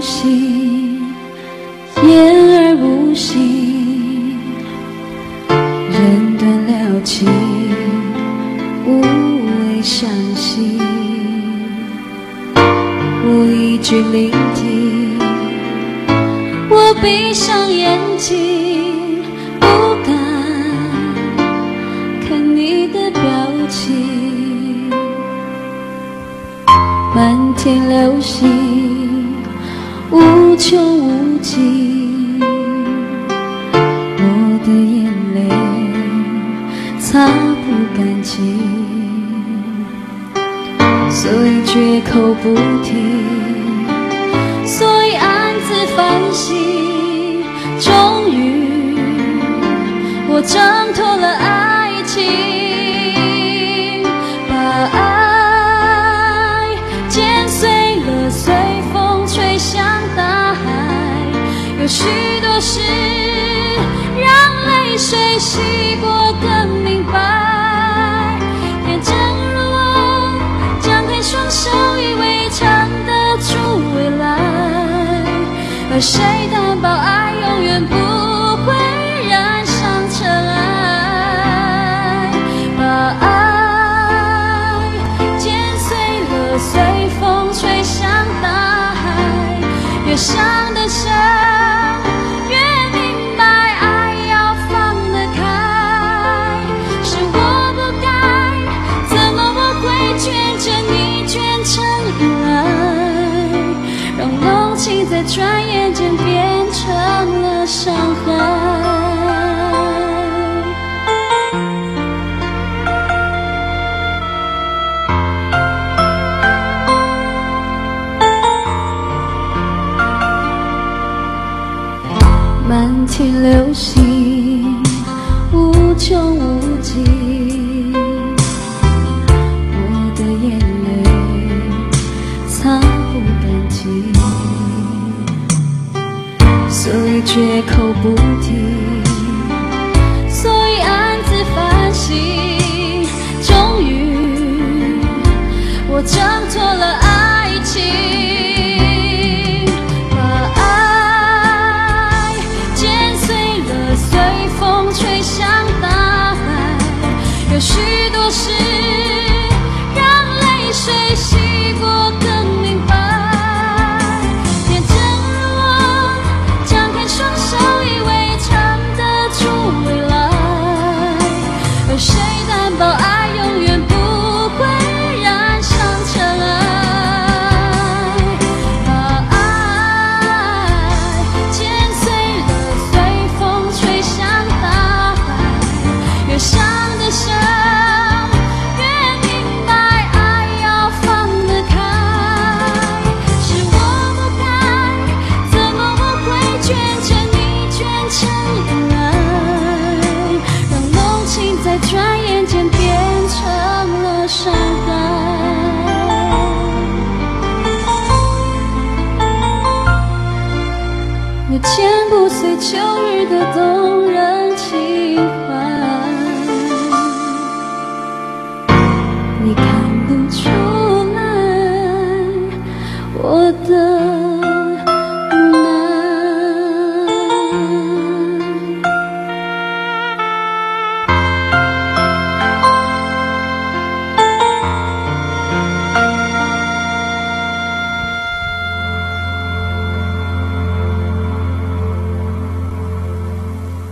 心，言而无信，人断了情，无谓伤心。我一句聆听，我闭上眼睛，不敢看你的表情。满天流星，无穷无尽，我的眼泪擦不干净，所以绝口不提，许多事，让泪水洗过更明白。天真如我，张开双手，以为撑得住未来。而谁担保爱永远不会染上尘埃？把爱剪碎了，随风吹向大海。越想得深，无穷无尽，我的眼泪擦不干净，所以绝口不提，剪不碎秋日的冬